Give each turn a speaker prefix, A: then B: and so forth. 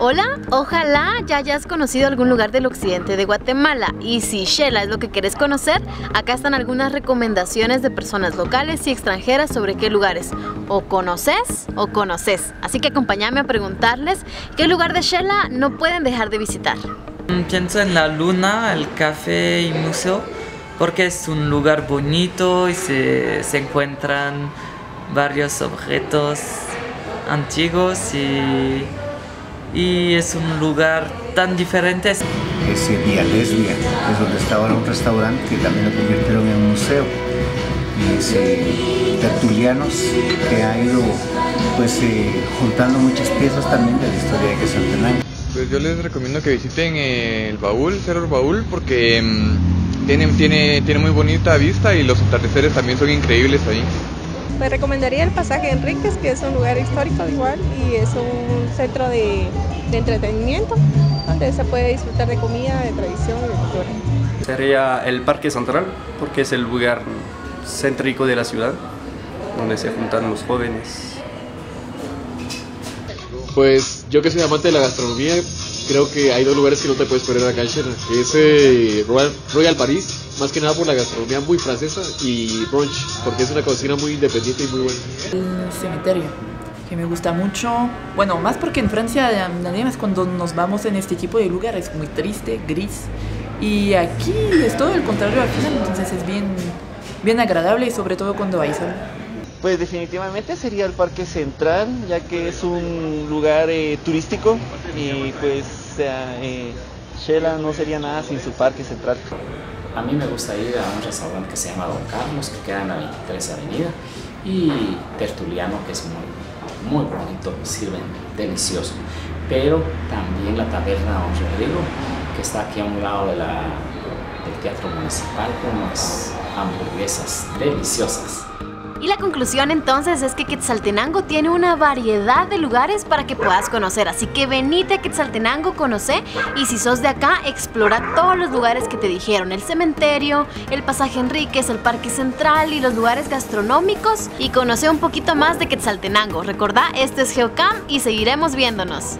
A: Hola, ojalá ya hayas conocido algún lugar del occidente de Guatemala y si Shela es lo que quieres conocer, acá están algunas recomendaciones de personas locales y extranjeras sobre qué lugares o conoces o conoces. Así que acompáñame a preguntarles qué lugar de Shela no pueden dejar de visitar.
B: Mm, pienso en la luna, el café y museo, porque es un lugar bonito y se, se encuentran varios objetos antiguos y y es un lugar tan diferente. Es
C: Vía Lesbia, es donde estaba un restaurante que también lo convirtieron en un museo. Y es eh, tertulianos que ha ido pues eh, juntando muchas piezas también de la historia de Quetzaltenango.
D: Pues yo les recomiendo que visiten el baúl, Cerro Baúl, porque mm, tiene, tiene, tiene muy bonita vista y los atardeceres también son increíbles ahí.
E: Me recomendaría el pasaje Enríquez, que es un lugar histórico igual y es un centro de, entretenimiento donde se puede disfrutar de comida, de tradición y de cultura.
F: Sería el Parque Central, porque es el lugar céntrico de la ciudad, donde se juntan los jóvenes.
G: Pues yo que soy amante de la gastronomía, creo que hay dos lugares que no te puedes perder acá en Sherra, que es eh, Royal, Royal París más que nada por la gastronomía muy francesa y brunch, porque es una cocina muy independiente y muy buena.
H: El cementerio, que me gusta mucho. Bueno, más porque en Francia, además, cuando nos vamos en este tipo de lugar es muy triste, gris. Y aquí es todo el contrario al final, entonces es bien, bien agradable y sobre todo cuando hay sol.
I: Pues definitivamente sería el Parque Central, ya que es un lugar eh, turístico y pues eh, Shela no sería nada sin su Parque Central.
J: A mí me gusta ir a un restaurante que se llama Don Carlos, que queda en la 23 Avenida, y Tertuliano, que es muy, muy bonito, sirven delicioso. Pero también la taberna Don Rodrigo, que está aquí a un lado de la, del Teatro Municipal, con unas hamburguesas deliciosas.
A: Y la conclusión entonces es que Quetzaltenango tiene una variedad de lugares para que puedas conocer. Así que venite a Quetzaltenango, conoce y si sos de acá, explora todos los lugares que te dijeron. El cementerio, el pasaje Enríquez, el parque central y los lugares gastronómicos. Y conoce un poquito más de Quetzaltenango. Recordá, este es Geocam y seguiremos viéndonos.